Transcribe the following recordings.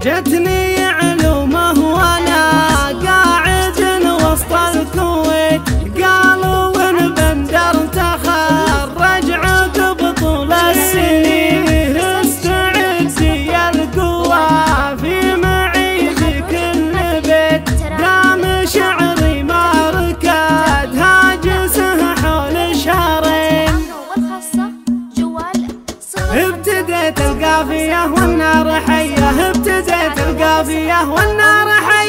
Death ابتديت القافية والنار حية ابتديت القافية والنار حية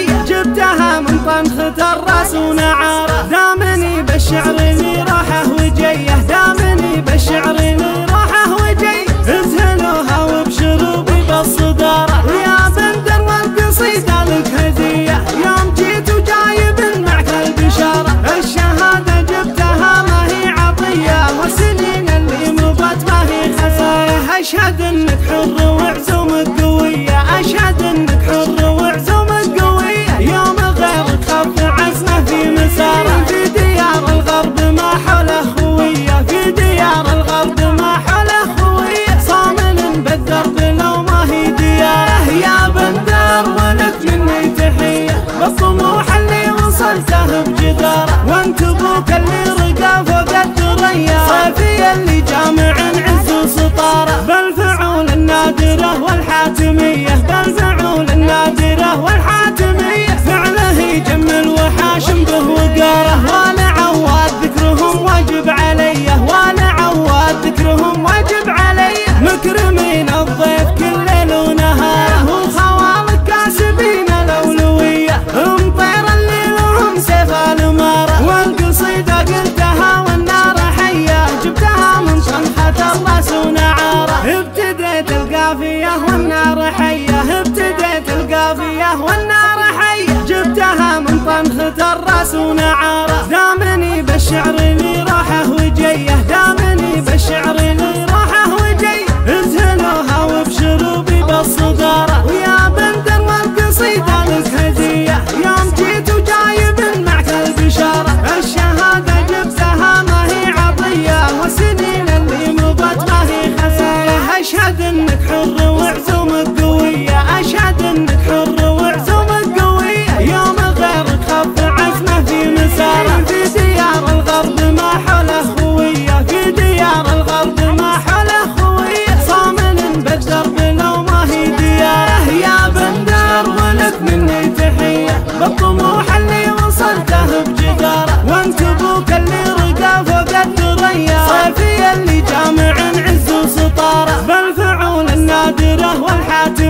أشهد إنك حر وعزومك قوية أشهد إنك حر وعزومك قوية. يوم غيرك خف عزمة في مسارة. في ديار الغرب ما حوله خوية في ديار الغرب ما حوله خوية صامل بالدرب لو ما هي ديارة. يا بندر ولك مني تحية. بالطموح اللي وصلته بجدارة. وانت أبوك اللي رقى فوق الدرية. صيفي اللي جامع القافية والنار حيه ابتديت القافية والنار حيه جبتها من طنخة الراس ونعارة. دامني بالشعر لي راحة وجية. دامني بالشعر لي راحة وجية. اذهلوها وبشروبي بالصدارة. ويا بندر والقصيدة لك هدية. يوم جيت وجايب معك البشارة الشهادة جبتها ما هي عطية. والسنين اللي مضت ما هي خسارة. أشهد انك الله وحاتم